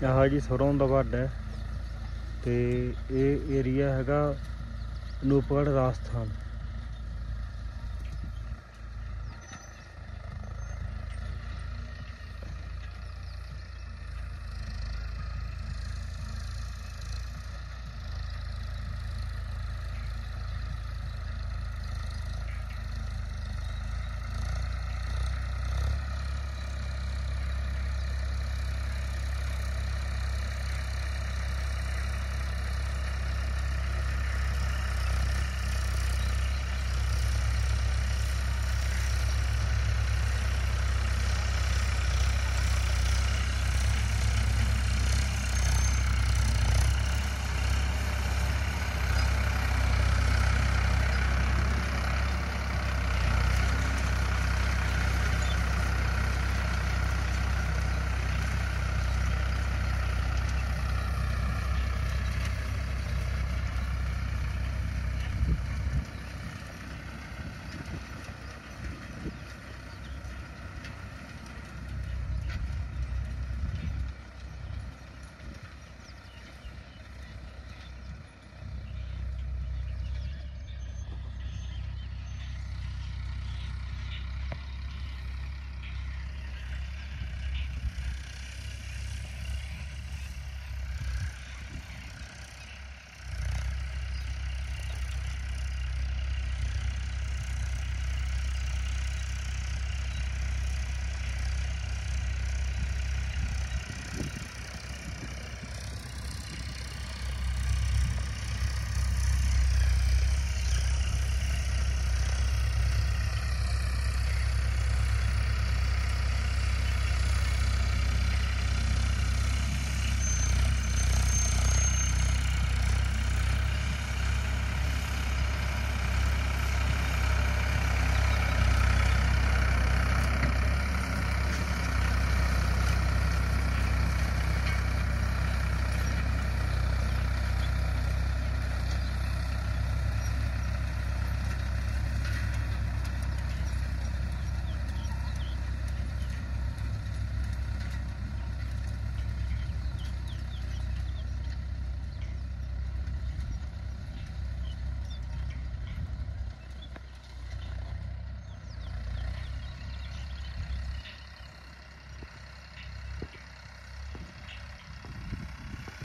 ਆਹ ਜੀ ਸਰੋਂ ਦਾ ਵੱਡ ਹੈ ਤੇ ਇਹ ਏਰੀਆ ਹੈਗਾ ਅਨੂਪਗੜ੍ਹ ਰਾਜਸਥਾਨ।